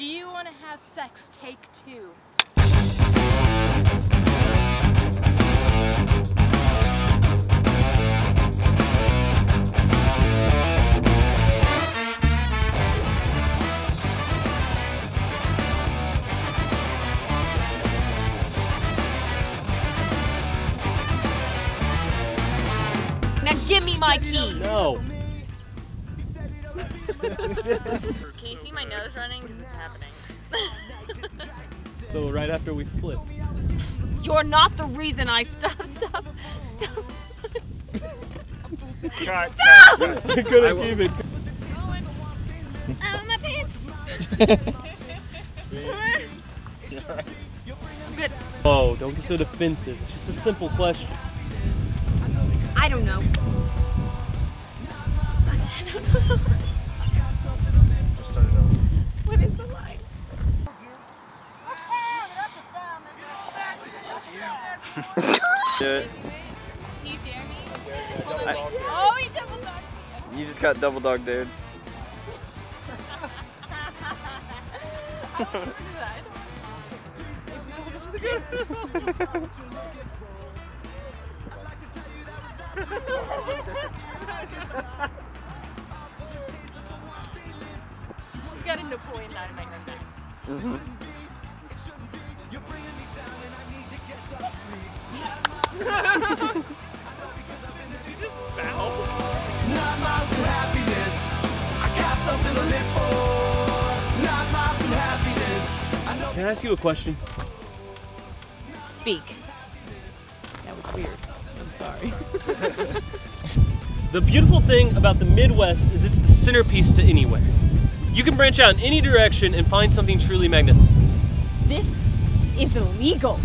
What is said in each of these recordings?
Do you want to have sex? Take two. Now give me my key. No. Can you see my nose running? Because it's happening. So right after we split. You're not the reason I stopped. Stop. Stop. Cut, Stop! cut, cut. Couldn't keep it. Oh, my pants. Good. Oh, don't get so defensive. It's just a simple question. I don't know. What is the line? Do you dare me? I- Oh, he double dogged. You just got double dog dared. She's got a Napoleon Dynamite right now. Can I ask you a question? Speak. That was weird. I'm sorry. The beautiful thing about the Midwest is it's the centerpiece to anywhere. You can branch out in any direction and find something truly magnificent. This is illegal.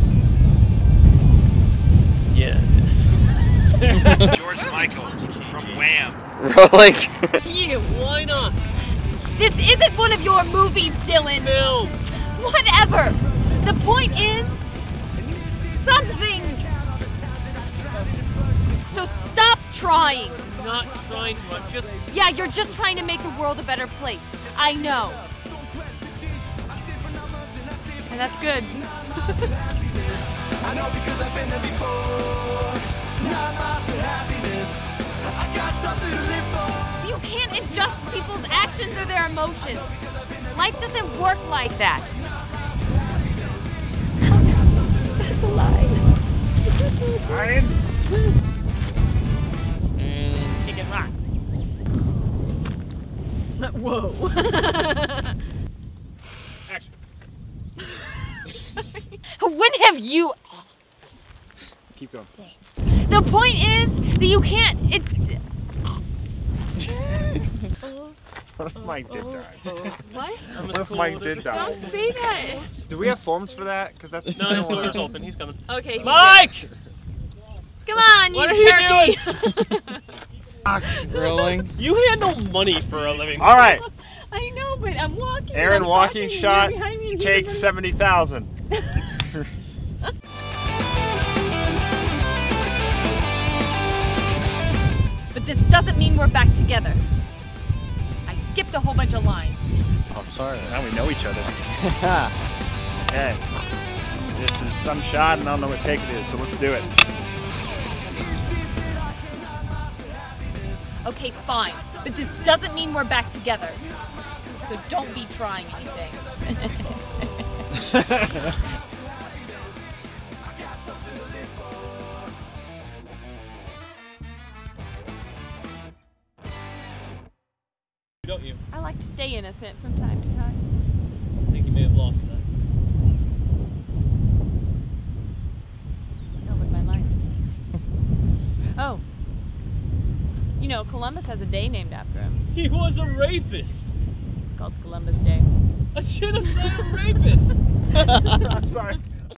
Yeah, it is. George Michael from Wham. Rolling. You. Why not? This isn't one of your movies, Dylan. Films. Whatever. The point is something. So stop trying. Not trying to. I'm just. Yeah, you're just trying to make the world a better place. I know. And that's good. I know because I've been there before. You can't adjust people's actions or their emotions. Life doesn't work like that. That's a lie. Ryan? Whoa. Action. when have you Keep going. The point is that you can't. It. What if Mike did die? What? I'm What if Mike did a- die? Don't say that. Do we have forms for that? Because that's No, his door's open. He's coming. Okay. Mike! Come on, you What are you turkey. Rolling. You handle money for a living. All right, I know, but I'm walking. Aaron I'm walking shot. you're behind me, and he's Take in the- seventy thousand. But this doesn't mean we're back together. I skipped a whole bunch of lines. Oh, sorry. Now we know each other. okay. This is some shot, and I don't know what take it is, so let's do it. Okay, fine. But this doesn't mean we're back together. So don't be trying anything. Don't you? I like to stay innocent from time to time. I think you may have lost that. No, with my lines. oh. You know, Columbus has a day named after him. He was a rapist. It's called Columbus Day. I should have said a rapist. I'm sorry.